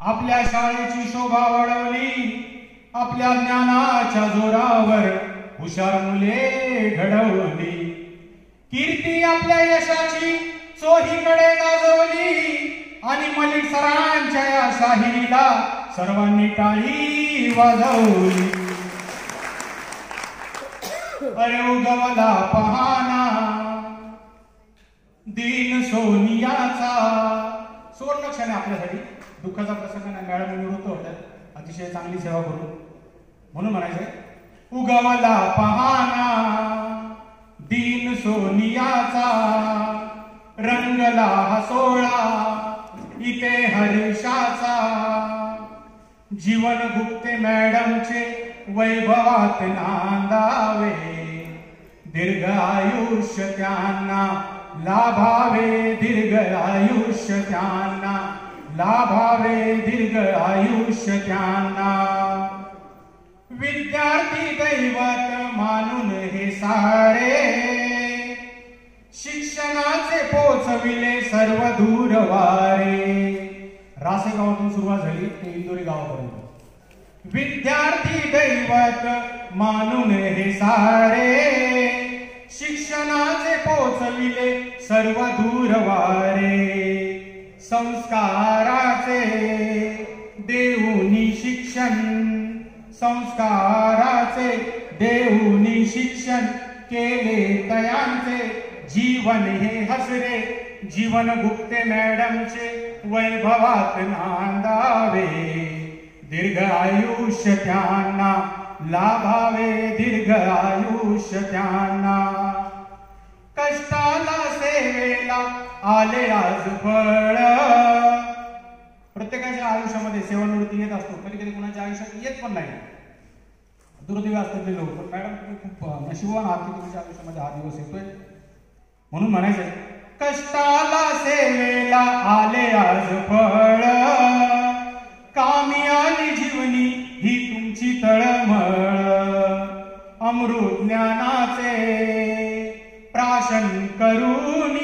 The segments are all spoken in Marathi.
आपल्या शाळेची शोभा वाढवली. आपल्या ज्ञानाच्या जोरावर हुशार मुले घडवली. कीर्ती आपल्या यशाची चोहीकडे गाजवली. आणि मलिक सरांच्या या शाहिरीला सर्वांनी टाळी वाजवली. अरे उगवला पहाना. दिन सोनियाचा. सुवर्ण क्षण आपल्यासाठी. दुःखाचा प्रसंग नाही मॅडम निवृत्त होत्या अतिशय चांगली सेवा करून म्हणून म्हणायचंय उगवला पहाना दिन सोनियाचा रंगला हा सोळा इथे हर्षाचा जीवन गुप्ते मॅडमचे वैभवात नांदावे दीर्घ आयुष्य त्यांना लाभावे दीर्घ आयुष्य त्यांना लाभावे दीर्घ आयुष्य त्यांना. विद्यार्थी दैवत मानून हे सारे. शिक्षणाचे पोचविले सर्व दूरवारे. रासेगावातून सुरुवात झाली ते इंदोरी गावापर्यंत. विद्यार्थी दैवत मानून हे सारे. शिक्षणाचे पोचविले सर्व दूरवारे. संस्काराचे देऊनी शिक्षण संस्काराचे देऊनी शिक्षण केले तयांचे. जीवन हे हसरे जीवन गुप्ते मॅडमचे वैभवात नांदावे. दीर्घ आयुष्य त्यांना लाभावे दीर्घ आयुष्य त्यांना. कष्टाला सेवेला आले आज फळ. प्रत्येकाच्या आयुष्यामध्ये सेवानिवृत्ती येत असतो. कधी कधी कुणाच्या आयुष्यात येत पण नाही. दुर्दैव असतात ते लोक. पण मॅडम तुम्ही खूप नशिबवान आहात की तुमच्या आयुष्यामध्ये हा दिवस येतोय? म्हणून म्हणायचंय कष्टाला सेवेला आले आज फळ. कामी आली जीवनी ही तुमची तळमळ. अमृत ज्ञानाचे प्राशन करूनी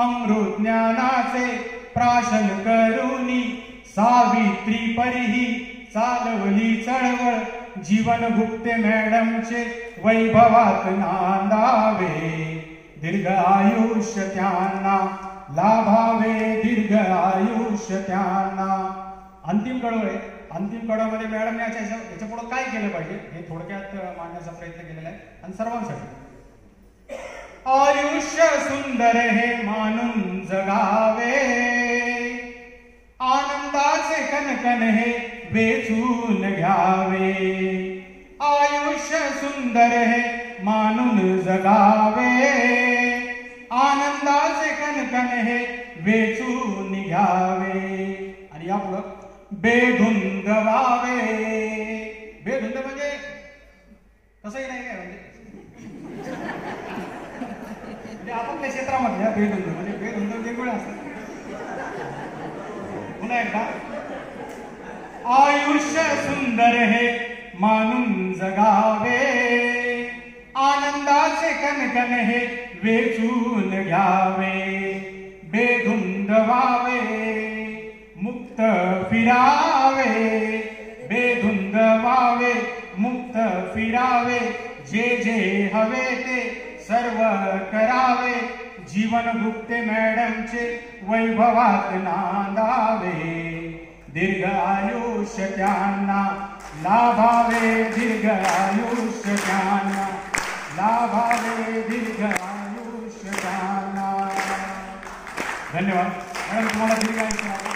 अमृत ज्ञानाचे प्राशन करूनी सावित्री परिही चालवली चळवळ जीवन गुप्ते मॅडमचे वैभवात नांदावे. दीर्घ आयुष्य त्यांना लाभावे दीर्घ आयुष्य त्यांना. अंतिम कडव आहे. अंतिम कडवामध्ये मॅडम याच्या याच्यापुढे काय केलं पाहिजे हे थोडक्यात मांडण्याचा प्रयत्न केलेला आहे. आणि सर्वांसाठी. आयुष्य सुंदर हे मानून जगावे. आनंदाचे कनकन हे वेचून घ्यावे. आयुष्य सुंदर हे मानून जगावे. आनंदाचे कनकन हे वेचून घ्यावे. आणि यापुढं बेधुंद व्हावे बेधुंद म्हणजे तसंही नाही काय म्हणजे आपल्या आपापल्या क्षेत्रामधल्या म्हणजे बेधुंद वेगवेगळं असतात. पुन्हा एकदा. आयुष्य सुंदर हे मानून जगावे. आनंदाचे कणकण हे वेचून घ्यावे. बेधुंद व्हावे. मुक्त फिरावे. बेधुंद व्हावे मुक्त फिरावे. जे जे हवे ते सर्व करावे, जीवन गुप्ते मॅडमचे वैभवात नांदावे. दीर्घ आयुष्य लाभावे, दीर्घ आयुष्य लाभावे, दीर्घ आयुष्य धन्यवाद. मॅडम, तुम्हाला दीर्घ आयुष्य.